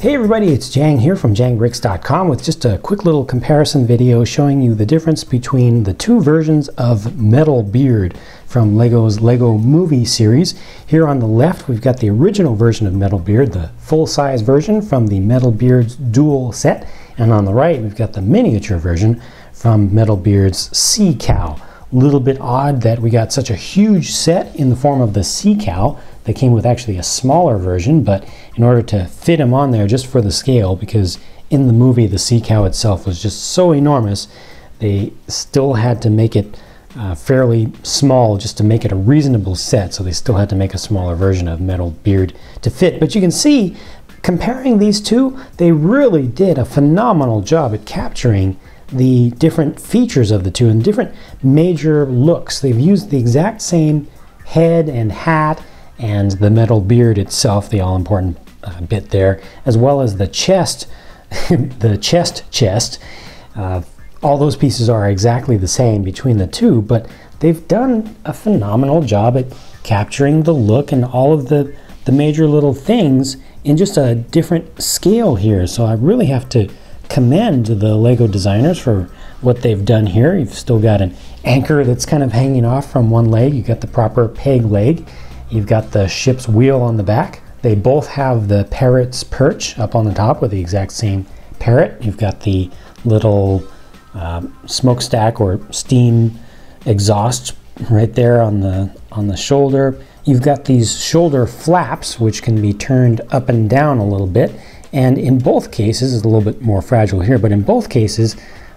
Hey everybody, it's Jang here from jangbricks.com with just a quick little comparison video showing you the difference between the two versions of Metal Beard from LEGO's LEGO Movie series. Here on the left we've got the original version of Metal Beard, the full-size version from the Metal Beard's Duel set, and on the right we've got the miniature version from Metal Beard's Sea Cow. A little bit odd that we got such a huge set in the form of the Sea Cow they came with actually a smaller version, but in order to fit him on there just for the scale, because in the movie the sea cow itself was just so enormous, they still had to make it uh, fairly small just to make it a reasonable set. So they still had to make a smaller version of Metal Beard to fit. But you can see, comparing these two, they really did a phenomenal job at capturing the different features of the two and different major looks. They've used the exact same head and hat and the metal beard itself, the all important uh, bit there, as well as the chest, the chest chest. Uh, all those pieces are exactly the same between the two, but they've done a phenomenal job at capturing the look and all of the, the major little things in just a different scale here. So I really have to commend the Lego designers for what they've done here. You've still got an anchor that's kind of hanging off from one leg. You've got the proper peg leg. You've got the ship's wheel on the back. They both have the parrot's perch up on the top with the exact same parrot. You've got the little uh, smokestack or steam exhaust right there on the on the shoulder. You've got these shoulder flaps which can be turned up and down a little bit. And in both cases, it's a little bit more fragile here, but in both cases,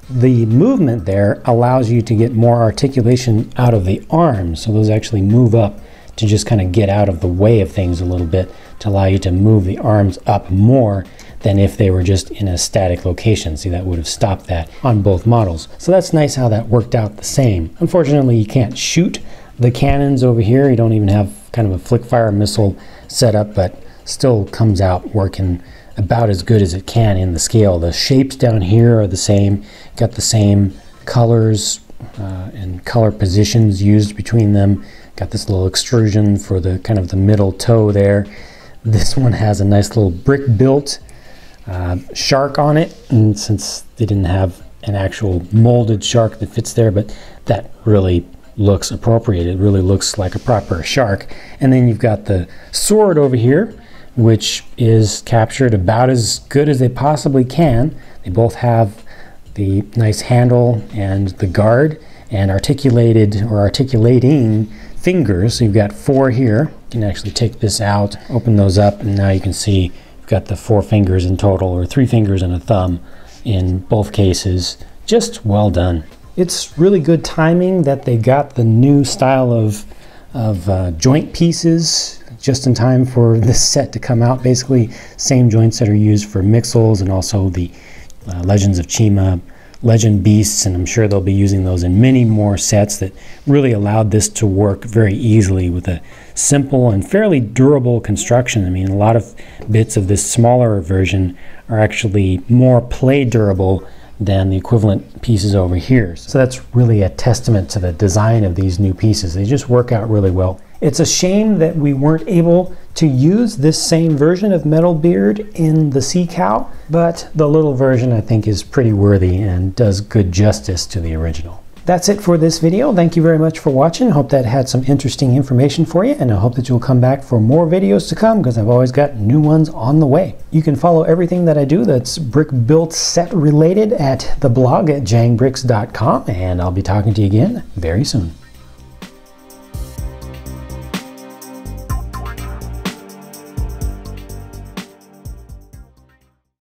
the movement there allows you to get more articulation out of the arms. So those actually move up to just kind of get out of the way of things a little bit to allow you to move the arms up more than if they were just in a static location. See, that would have stopped that on both models. So that's nice how that worked out the same. Unfortunately, you can't shoot the cannons over here. You don't even have kind of a flick fire missile set up, but still comes out working about as good as it can in the scale. The shapes down here are the same, got the same colors uh, and color positions used between them. Got this little extrusion for the kind of the middle toe there. This one has a nice little brick built uh, shark on it, and since they didn't have an actual molded shark that fits there, but that really looks appropriate. It really looks like a proper shark. And then you've got the sword over here, which is captured about as good as they possibly can. They both have the nice handle and the guard and articulated or articulating fingers. So you've got four here. You can actually take this out, open those up, and now you can see you've got the four fingers in total, or three fingers and a thumb in both cases. Just well done. It's really good timing that they got the new style of, of uh, joint pieces just in time for this set to come out. Basically, same joints that are used for Mixels and also the uh, Legends of Chima legend beasts, and I'm sure they'll be using those in many more sets that really allowed this to work very easily with a simple and fairly durable construction. I mean, a lot of bits of this smaller version are actually more play durable than the equivalent pieces over here. So that's really a testament to the design of these new pieces. They just work out really well. It's a shame that we weren't able to use this same version of Metal Beard in the Sea Cow, but the little version I think is pretty worthy and does good justice to the original. That's it for this video. Thank you very much for watching. Hope that had some interesting information for you, and I hope that you'll come back for more videos to come because I've always got new ones on the way. You can follow everything that I do that's brick built set related at the blog at jangbricks.com, and I'll be talking to you again very soon.